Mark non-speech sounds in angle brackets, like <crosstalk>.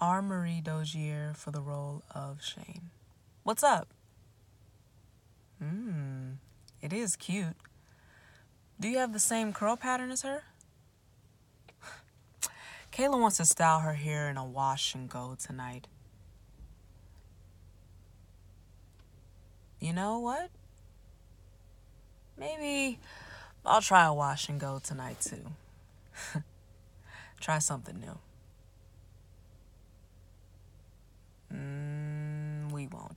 Marie Dozier for the role of Shane. What's up? Mmm, it is cute. Do you have the same curl pattern as her? <sighs> Kayla wants to style her hair in a wash and go tonight. You know what? Maybe I'll try a wash and go tonight too. <laughs> try something new. We won't.